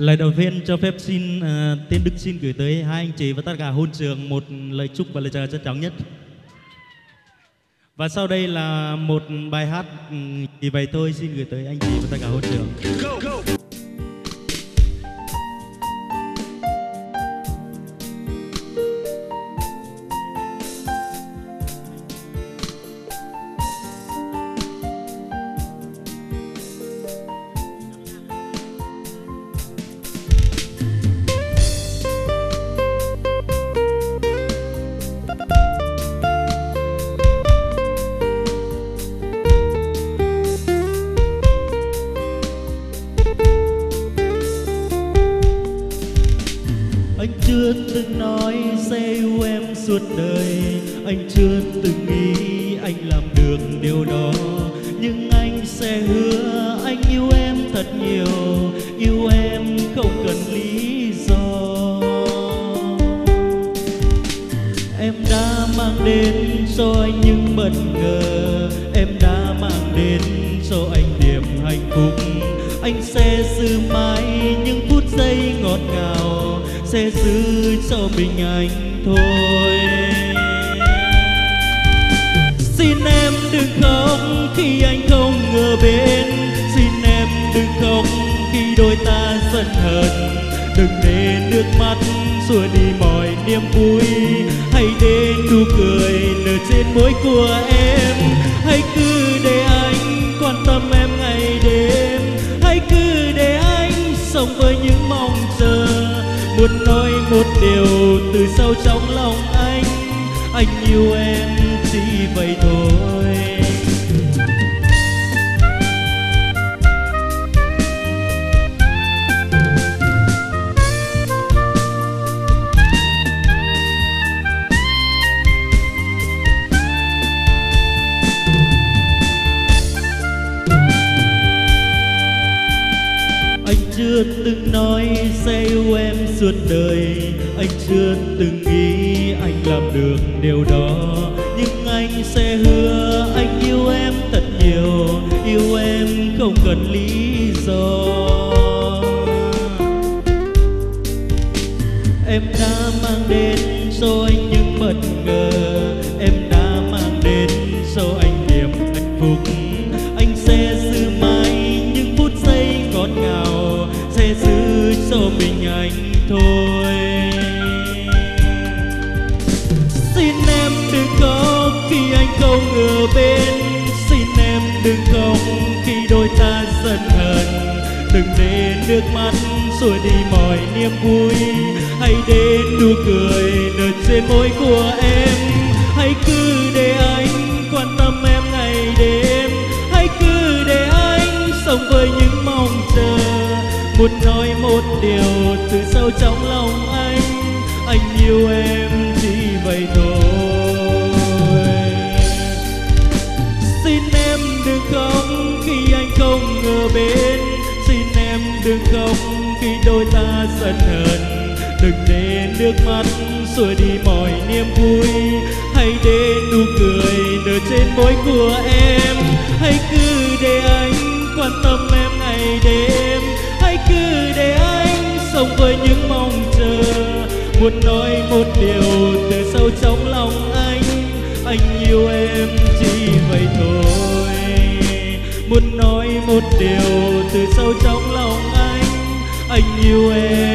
Lời đầu tiên cho phép xin ờ, uh, Tiên Đức xin gửi tới hai anh chị và tất cả hôn trường một lời chúc và lời chào trân trọng nhất. Và sau đây là một bài hát ừ, chỉ vậy thôi xin gửi tới anh chị và tất cả hôn trường. Go, anh chưa từng nói sẽ yêu em suốt đời. Anh chưa từng nghĩ anh làm được điều đó. Nhưng anh sẽ hứa anh yêu em thật nhiều. Yêu em không cần lý do. Em đã mang đến cho anh những bất ngờ. Em đã mang đến cho anh niềm hạnh phúc. Anh sẽ giữ mãi sẽ giữ cho mình anh thôi. Xin em đừng khóc khi anh không ở bên. Xin em đừng khóc khi đôi ta giận hờn. Đừng để nước mắt xua đi mọi niềm vui. Hãy để nụ cười nở trên môi của em. Hãy cứ để muốn nói một điều từ sâu trong lòng anh. Anh yêu em chỉ vậy thôi. Chưa từng nói sẽ yêu em suốt đời. Anh chưa từng nghĩ anh làm được điều đó. Nhưng anh sẽ hứa anh yêu em thật nhiều, yêu em không cần lý do. Em đã mang đến cho anh xin em đừng khóc khi anh không ở bên. Xin em đừng khóc khi đôi ta giận hờn. Đừng để nước mắt xua đi mọi niềm vui. Hãy để nụ cười nở trên môi của em. Hãy cứ để anh quan tâm em ngày đêm. Hãy cứ để anh sống với những mong chờ. Muốn nói một điều từ sâu trong lòng anh. Anh yêu em vậy thôi. Xin em đừng khóc khi anh không ở bên. Xin em đừng khóc khi đôi ta giận hờn. Đừng để nước mắt xua đi mọi niềm vui. Hãy muốn nói một điều từ sâu trong lòng anh anh yêu em chỉ vậy thôi. Muốn nói một điều từ sâu trong lòng anh anh yêu em